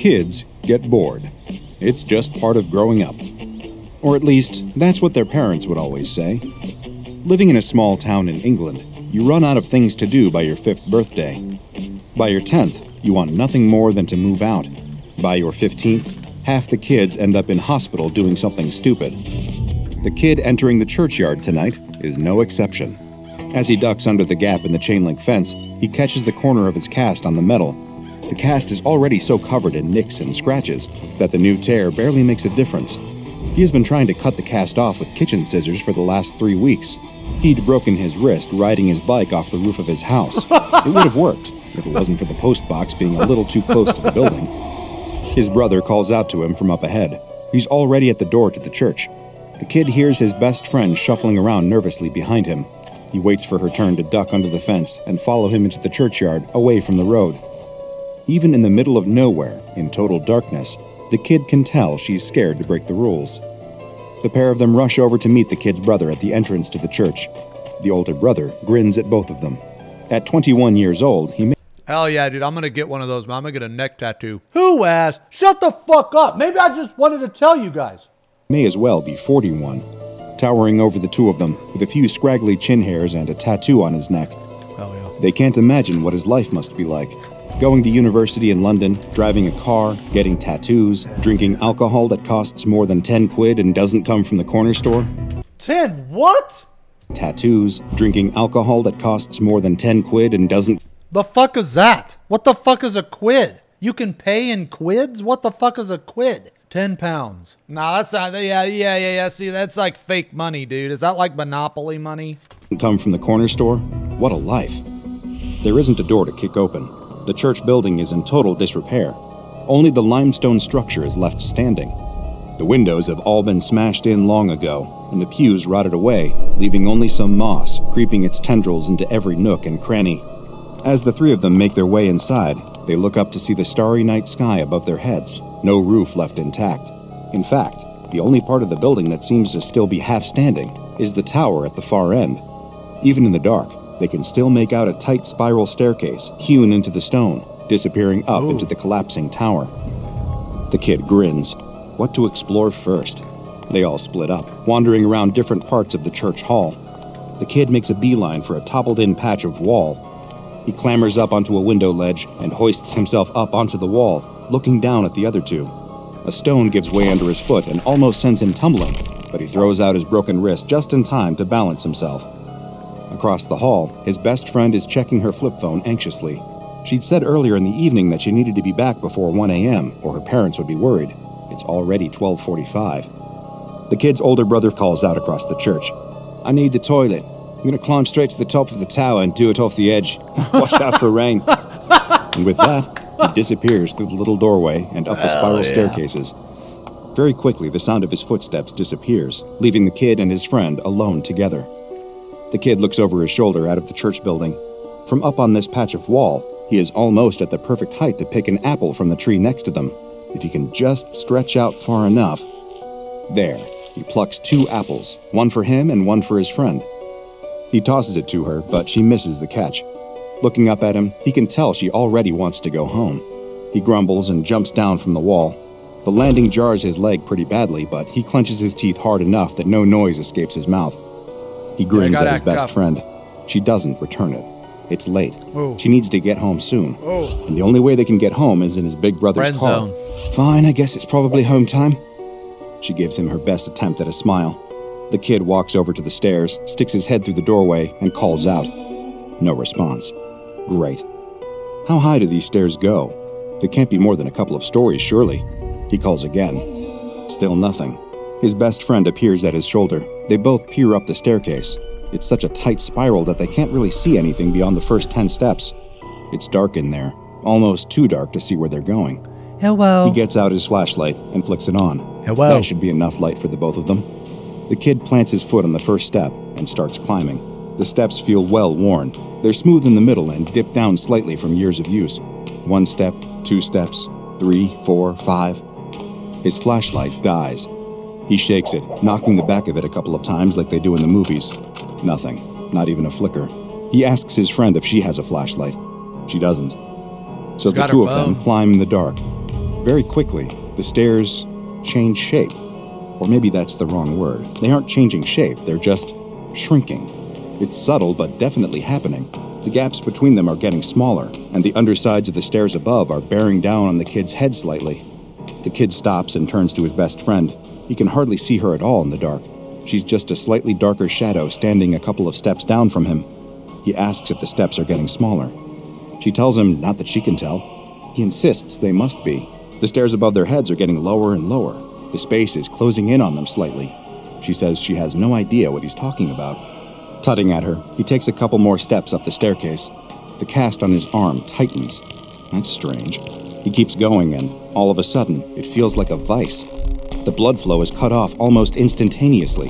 Kids get bored. It's just part of growing up. Or at least, that's what their parents would always say. Living in a small town in England, you run out of things to do by your fifth birthday. By your 10th, you want nothing more than to move out. By your 15th, half the kids end up in hospital doing something stupid. The kid entering the churchyard tonight is no exception. As he ducks under the gap in the chain link fence, he catches the corner of his cast on the metal. The cast is already so covered in nicks and scratches that the new tear barely makes a difference. He has been trying to cut the cast off with kitchen scissors for the last three weeks. He'd broken his wrist riding his bike off the roof of his house. It would have worked if it wasn't for the post box being a little too close to the building. His brother calls out to him from up ahead. He's already at the door to the church. The kid hears his best friend shuffling around nervously behind him. He waits for her turn to duck under the fence and follow him into the churchyard, away from the road. Even in the middle of nowhere, in total darkness, the kid can tell she's scared to break the rules. The pair of them rush over to meet the kid's brother at the entrance to the church. The older brother grins at both of them. At 21 years old, he may Hell yeah, dude. I'm going to get one of those. I'm going to get a neck tattoo. Who asked? Shut the fuck up. Maybe I just wanted to tell you guys. may as well be 41. Towering over the two of them, with a few scraggly chin hairs and a tattoo on his neck, Hell yeah. They can't imagine what his life must be like. Going to university in London, driving a car, getting tattoos, drinking alcohol that costs more than 10 quid and doesn't come from the corner store. 10 what? Tattoos, drinking alcohol that costs more than 10 quid and doesn't The fuck is that? What the fuck is a quid? You can pay in quids? What the fuck is a quid? 10 pounds. Nah, that's not, yeah, yeah, yeah, yeah. See, that's like fake money, dude. Is that like Monopoly money? come from the corner store. What a life. There isn't a door to kick open. The church building is in total disrepair. Only the limestone structure is left standing. The windows have all been smashed in long ago, and the pews rotted away, leaving only some moss creeping its tendrils into every nook and cranny. As the three of them make their way inside, they look up to see the starry night sky above their heads, no roof left intact. In fact, the only part of the building that seems to still be half standing is the tower at the far end. Even in the dark, they can still make out a tight spiral staircase hewn into the stone, disappearing up into the collapsing tower. The kid grins. What to explore first? They all split up, wandering around different parts of the church hall. The kid makes a beeline for a toppled in patch of wall. He clambers up onto a window ledge and hoists himself up onto the wall, looking down at the other two. A stone gives way under his foot and almost sends him tumbling, but he throws out his broken wrist just in time to balance himself. Across the hall, his best friend is checking her flip phone anxiously. She'd said earlier in the evening that she needed to be back before 1 a.m. or her parents would be worried. It's already 12:45. The kid's older brother calls out across the church. I need the toilet. I'm going to climb straight to the top of the tower and do it off the edge. Watch out for rain. and with that, he disappears through the little doorway and up the spiral staircases. Very quickly, the sound of his footsteps disappears, leaving the kid and his friend alone together. The kid looks over his shoulder out of the church building. From up on this patch of wall, he is almost at the perfect height to pick an apple from the tree next to them, if he can just stretch out far enough. There, he plucks two apples, one for him and one for his friend. He tosses it to her, but she misses the catch. Looking up at him, he can tell she already wants to go home. He grumbles and jumps down from the wall. The landing jars his leg pretty badly, but he clenches his teeth hard enough that no noise escapes his mouth. He grins at his best tough. friend. She doesn't return it. It's late. Oh. She needs to get home soon. Oh. And the only way they can get home is in his big brother's Friend car. zone. Fine, I guess it's probably home time. She gives him her best attempt at a smile. The kid walks over to the stairs, sticks his head through the doorway, and calls out. No response. Great. How high do these stairs go? They can't be more than a couple of stories, surely. He calls again. Still nothing. His best friend appears at his shoulder. They both peer up the staircase. It's such a tight spiral that they can't really see anything beyond the first ten steps. It's dark in there, almost too dark to see where they're going. Hello. He gets out his flashlight and flicks it on. Hello. That should be enough light for the both of them. The kid plants his foot on the first step and starts climbing. The steps feel well worn. They're smooth in the middle and dip down slightly from years of use. One step, two steps, three, four, five. His flashlight dies. He shakes it, knocking the back of it a couple of times like they do in the movies. Nothing. Not even a flicker. He asks his friend if she has a flashlight. She doesn't. So the two of them climb in the dark. Very quickly, the stairs change shape. Or maybe that's the wrong word. They aren't changing shape, they're just shrinking. It's subtle, but definitely happening. The gaps between them are getting smaller, and the undersides of the stairs above are bearing down on the kid's head slightly. The kid stops and turns to his best friend. He can hardly see her at all in the dark. She's just a slightly darker shadow standing a couple of steps down from him. He asks if the steps are getting smaller. She tells him not that she can tell. He insists they must be. The stairs above their heads are getting lower and lower. The space is closing in on them slightly. She says she has no idea what he's talking about. Tutting at her, he takes a couple more steps up the staircase. The cast on his arm tightens. That's strange. He keeps going, and all of a sudden, it feels like a vice. The blood flow is cut off almost instantaneously.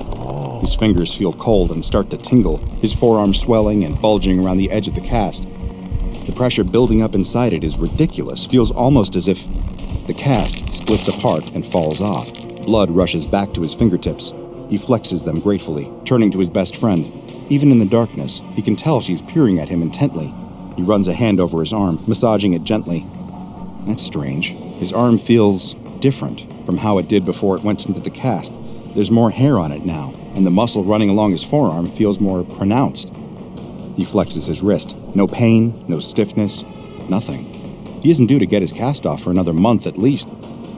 His fingers feel cold and start to tingle, his forearm swelling and bulging around the edge of the cast. The pressure building up inside it is ridiculous, feels almost as if the cast splits apart and falls off. Blood rushes back to his fingertips. He flexes them gratefully, turning to his best friend. Even in the darkness, he can tell she's peering at him intently. He runs a hand over his arm, massaging it gently. That's strange. His arm feels different from how it did before it went into the cast. There's more hair on it now, and the muscle running along his forearm feels more pronounced. He flexes his wrist. No pain, no stiffness, nothing. He isn't due to get his cast off for another month at least.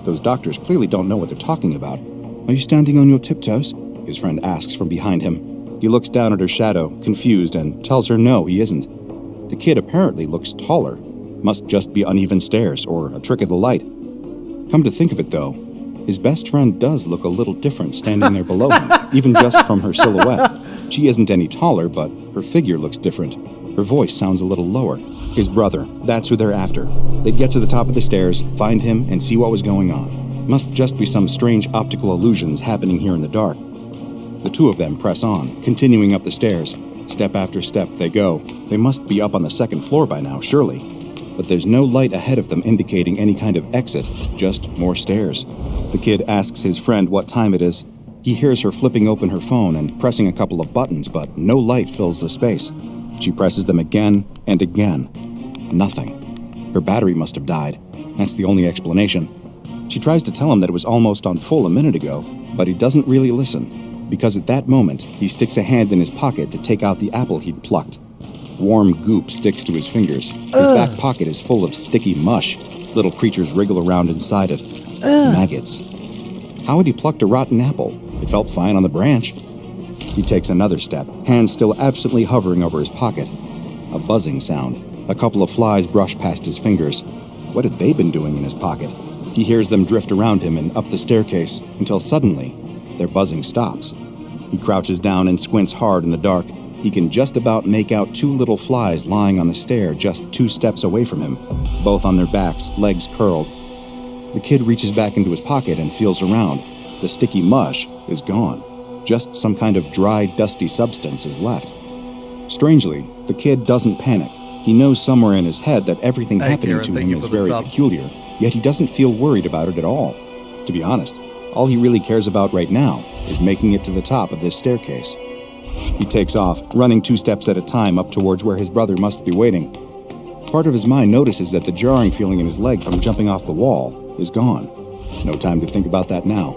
Those doctors clearly don't know what they're talking about. Are you standing on your tiptoes? His friend asks from behind him. He looks down at her shadow, confused, and tells her no, he isn't. The kid apparently looks taller. Must just be uneven stairs or a trick of the light. Come to think of it, though, his best friend does look a little different standing there below him, even just from her silhouette. She isn't any taller, but her figure looks different. Her voice sounds a little lower. His brother, that's who they're after. They'd get to the top of the stairs, find him, and see what was going on. Must just be some strange optical illusions happening here in the dark. The two of them press on, continuing up the stairs. Step after step, they go. They must be up on the second floor by now, surely but there's no light ahead of them indicating any kind of exit, just more stairs. The kid asks his friend what time it is. He hears her flipping open her phone and pressing a couple of buttons, but no light fills the space. She presses them again and again. Nothing. Her battery must have died. That's the only explanation. She tries to tell him that it was almost on full a minute ago, but he doesn't really listen, because at that moment he sticks a hand in his pocket to take out the apple he'd plucked. Warm goop sticks to his fingers. His Ugh. back pocket is full of sticky mush. Little creatures wriggle around inside it. Ugh. Maggots. How had he plucked a rotten apple? It felt fine on the branch. He takes another step, hands still absently hovering over his pocket. A buzzing sound. A couple of flies brush past his fingers. What had they been doing in his pocket? He hears them drift around him and up the staircase until suddenly their buzzing stops. He crouches down and squints hard in the dark. He can just about make out two little flies lying on the stair just two steps away from him, both on their backs, legs curled. The kid reaches back into his pocket and feels around. The sticky mush is gone. Just some kind of dry, dusty substance is left. Strangely, the kid doesn't panic. He knows somewhere in his head that everything hey, happening Karen, to him is very sub. peculiar, yet he doesn't feel worried about it at all. To be honest, all he really cares about right now is making it to the top of this staircase. He takes off, running two steps at a time up towards where his brother must be waiting. Part of his mind notices that the jarring feeling in his leg from jumping off the wall is gone. No time to think about that now.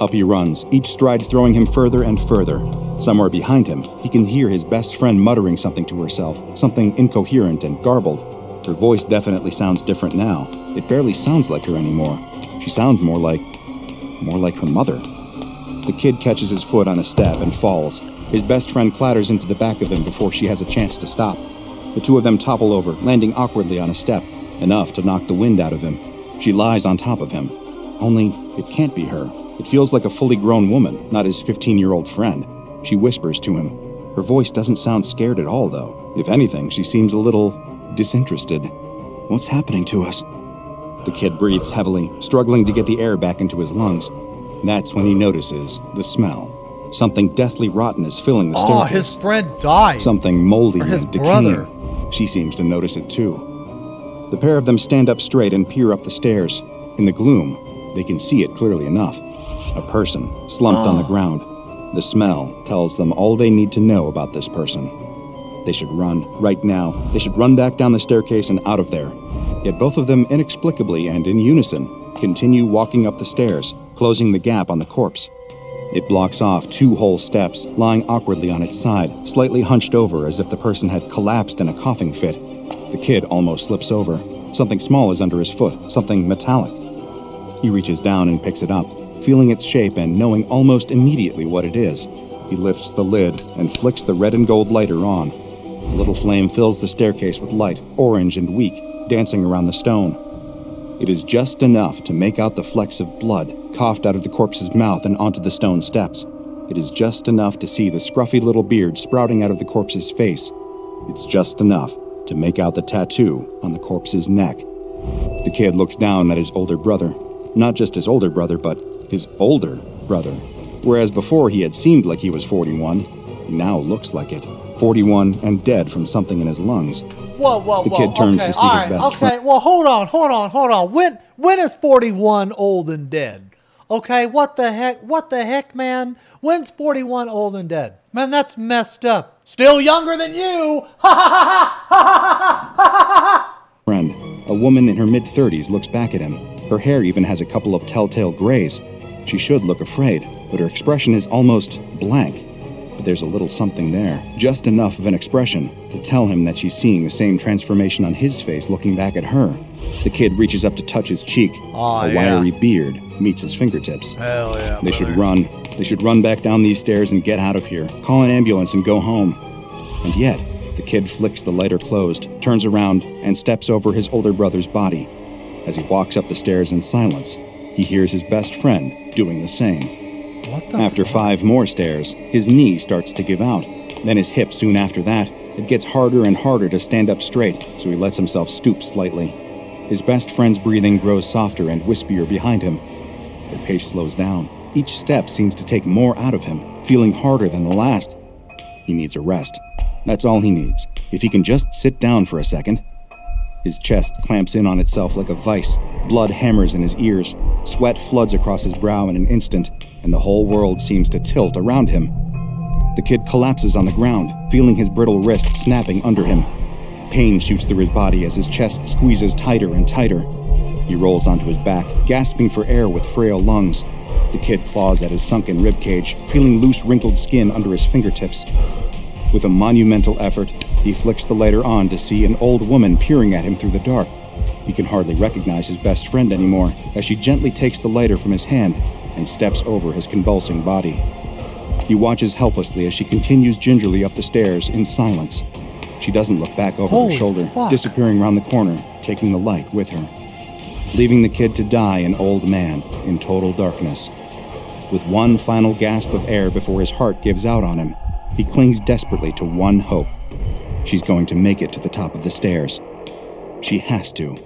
Up he runs, each stride throwing him further and further. Somewhere behind him, he can hear his best friend muttering something to herself, something incoherent and garbled. Her voice definitely sounds different now. It barely sounds like her anymore. She sounds more like. more like her mother. The kid catches his foot on a step and falls. His best friend clatters into the back of him before she has a chance to stop. The two of them topple over, landing awkwardly on a step, enough to knock the wind out of him. She lies on top of him. Only, it can't be her. It feels like a fully grown woman, not his 15 year old friend. She whispers to him. Her voice doesn't sound scared at all, though. If anything, she seems a little disinterested. What's happening to us? The kid breathes heavily, struggling to get the air back into his lungs. That's when he notices the smell. Something deathly rotten is filling the ah, staircase. Oh, his friend died. Something moldy or his and decaying. brother. She seems to notice it too. The pair of them stand up straight and peer up the stairs. In the gloom, they can see it clearly enough. A person slumped on the ah. ground. The smell tells them all they need to know about this person. They should run, right now. They should run back down the staircase and out of there. Yet both of them, inexplicably and in unison, continue walking up the stairs, closing the gap on the corpse. It blocks off two whole steps, lying awkwardly on its side, slightly hunched over as if the person had collapsed in a coughing fit. The kid almost slips over. Something small is under his foot, something metallic. He reaches down and picks it up, feeling its shape and knowing almost immediately what it is. He lifts the lid and flicks the red and gold lighter on. A little flame fills the staircase with light, orange and weak, dancing around the stone. It is just enough to make out the flecks of blood coughed out of the corpse's mouth and onto the stone steps. It is just enough to see the scruffy little beard sprouting out of the corpse's face. It's just enough to make out the tattoo on the corpse's neck. The kid looks down at his older brother. Not just his older brother, but his older brother. Whereas before he had seemed like he was 41, he now looks like it. 41 and dead from something in his lungs. Whoa, whoa, The whoa. kid turns okay, to see all his best Okay, friend. well, hold on, hold on, hold on. When when is 41 old and dead? Okay, what the heck? What the heck, man? When's 41 old and dead? Man, that's messed up. Still younger than you. Ha ha ha ha ha ha ha ha. friend. A woman in her mid 30s looks back at him. Her hair even has a couple of telltale grays. She should look afraid, but her expression is almost blank. But there's a little something there, just enough of an expression to tell him that she's seeing the same transformation on his face looking back at her. The kid reaches up to touch his cheek. Aw, a yeah. wiry beard meets his fingertips. Hell yeah. They should run. They should run back down these stairs and get out of here. Call an ambulance and go home. And yet, the kid flicks the lighter closed, turns around, and steps over his older brother's body. As he walks up the stairs in silence, he hears his best friend doing the same. What the After five more stairs, his knee starts to give out. Then his hip soon after that. It gets harder and harder to stand up straight, so he lets himself stoop slightly. His best friend's breathing grows softer and wispier behind him. The pace slows down. Each step seems to take more out of him, feeling harder than the last. He needs a rest. That's all he needs. If he can just sit down for a second. His chest clamps in on itself like a vice. Blood hammers in his ears. Sweat floods across his brow in an instant, and the whole world seems to tilt around him. The kid collapses on the ground, feeling his brittle wrist snapping under him. Pain shoots through his body as his chest squeezes tighter and tighter. He rolls onto his back, gasping for air with frail lungs. The kid claws at his sunken rib cage, feeling loose, wrinkled skin under his fingertips. With a monumental effort, he flicks the lighter on to see an old woman peering at him through the dark. He can hardly recognize his best friend anymore as she gently takes the lighter from his hand and steps over his convulsing body. He watches helplessly as she continues gingerly up the stairs in silence. She doesn't look back over Holy her shoulder, fuck. disappearing around the corner, taking the light with her, leaving the kid to die an old man in total darkness. With one final gasp of air before his heart gives out on him, he clings desperately to one hope. She's going to make it to the top of the stairs. She has to.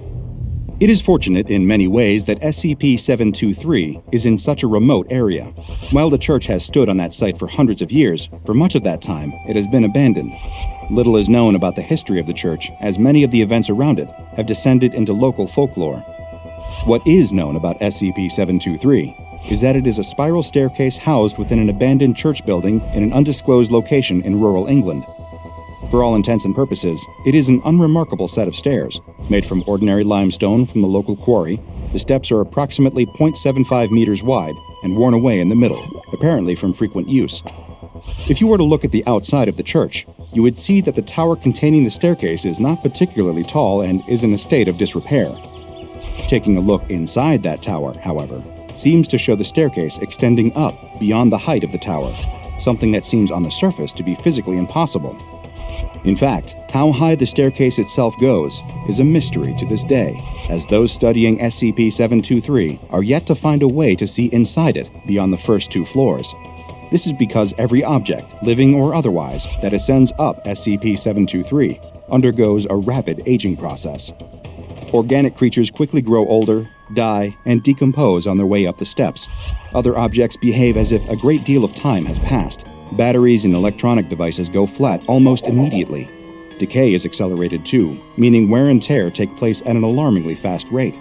It is fortunate in many ways that SCP 723 is in such a remote area. While the church has stood on that site for hundreds of years, for much of that time it has been abandoned. Little is known about the history of the church, as many of the events around it have descended into local folklore. What is known about SCP 723 is that it is a spiral staircase housed within an abandoned church building in an undisclosed location in rural England. For all intents and purposes, it is an unremarkable set of stairs. Made from ordinary limestone from the local quarry, the steps are approximately 0.75 meters wide and worn away in the middle, apparently from frequent use. If you were to look at the outside of the church, you would see that the tower containing the staircase is not particularly tall and is in a state of disrepair. Taking a look inside that tower, however, seems to show the staircase extending up beyond the height of the tower, something that seems on the surface to be physically impossible. In fact, how high the staircase itself goes is a mystery to this day, as those studying SCP 723 are yet to find a way to see inside it beyond the first two floors. This is because every object, living or otherwise, that ascends up SCP 723 undergoes a rapid aging process. Organic creatures quickly grow older, die, and decompose on their way up the steps. Other objects behave as if a great deal of time has passed. Batteries and electronic devices go flat almost immediately. Decay is accelerated too, meaning wear and tear take place at an alarmingly fast rate.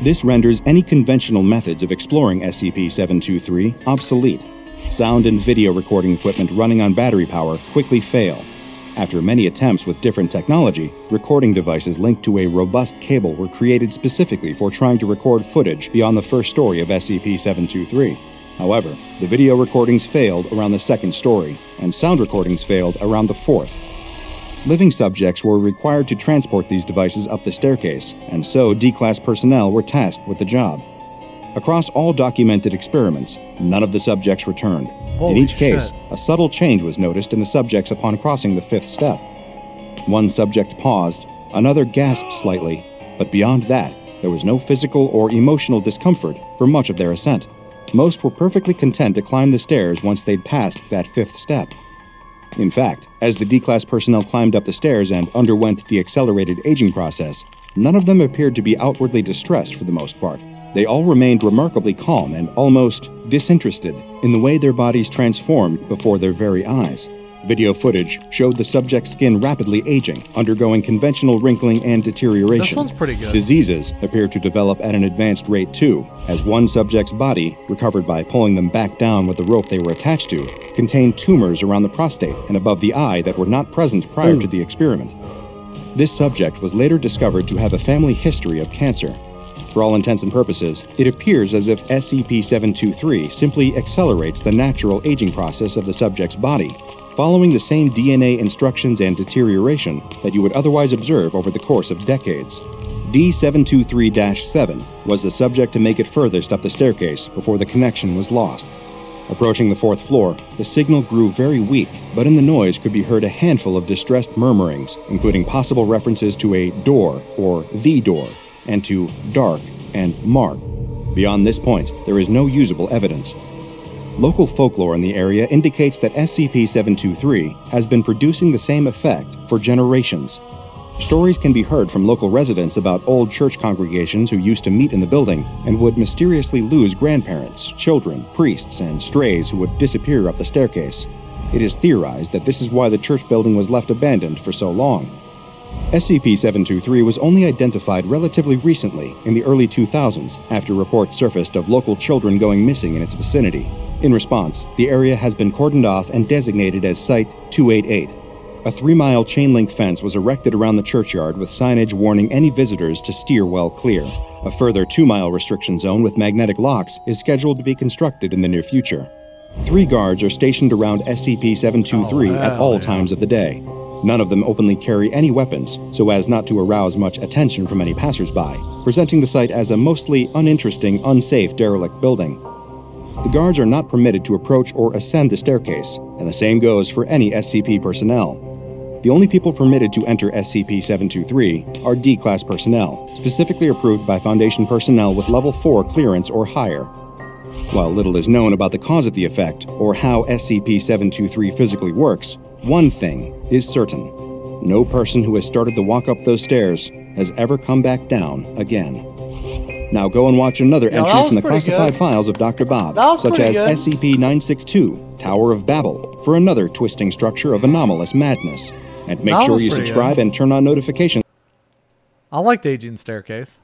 This renders any conventional methods of exploring SCP 723 obsolete. Sound and video recording equipment running on battery power quickly fail. After many attempts with different technology, recording devices linked to a robust cable were created specifically for trying to record footage beyond the first story of SCP 723. However, the video recordings failed around the second story, and sound recordings failed around the fourth. Living subjects were required to transport these devices up the staircase, and so D Class personnel were tasked with the job. Across all documented experiments, none of the subjects returned. Holy In each case, shit. a subtle change was noticed in the subjects upon crossing the fifth step. One subject paused, another gasped slightly, but beyond that, there was no physical or emotional discomfort for much of their ascent. Most were perfectly content to climb the stairs once they'd passed that fifth step. In fact, as the D class personnel climbed up the stairs and underwent the accelerated aging process, none of them appeared to be outwardly distressed for the most part. They all remained remarkably calm and almost disinterested in the way their bodies transformed before their very eyes. Video footage showed the subject's skin rapidly aging, undergoing conventional wrinkling and deterioration. This one's pretty good. Diseases appear to develop at an advanced rate too, as one subject's body, recovered by pulling them back down with the rope they were attached to, contained tumors around the prostate and above the eye that were not present prior to the experiment. This subject was later discovered to have a family history of cancer. For all intents and purposes, it appears as if SCP 723 simply accelerates the natural aging process of the subject's body, following the same DNA instructions and deterioration that you would otherwise observe over the course of decades. D723 7 was the subject to make it furthest up the staircase before the connection was lost. Approaching the fourth floor, the signal grew very weak, but in the noise could be heard a handful of distressed murmurings, including possible references to a door or the door, and to dark and mark. Beyond this point, there is no usable evidence. Local folklore in the area indicates that SCP 723 has been producing the same effect for generations. Stories can be heard from local residents about old church congregations who used to meet in the building and would mysteriously lose grandparents, children, priests, and strays who would disappear up the staircase. It is theorized that this is why the church building was left abandoned for so long. SCP 723 was only identified relatively recently, in the early 2000s, after reports surfaced of local children going missing in its vicinity. In response, the area has been cordoned off and designated as Site 288. A three mile chain link fence was erected around the churchyard with signage warning any visitors to steer well clear. A further two mile restriction zone with magnetic locks is scheduled to be constructed in the near future. Three guards are stationed around SCP 723 Oh, at all yeah. times of the day. None of them openly carry any weapons, so as not to arouse much attention from any passersby, presenting the site as a mostly uninteresting, unsafe, derelict building. The guards are not permitted to approach or ascend the staircase, and the same goes for any SCP personnel. The only people permitted to enter SCP 723 are D Class personnel, specifically approved by Foundation personnel with Level 4 clearance or higher. While little is known about the cause of the effect or how SCP 723 physically works, one thing is certain no person who has started the walk up those stairs has ever come back down again. Now go and watch another Yeah, entry from the classified good. files of Dr. Bob, such as good. SCP 962, Tower of Babel, for another twisting structure of anomalous madness. And make That sure you subscribe good. and turn on notifications. I liked Aging Staircase.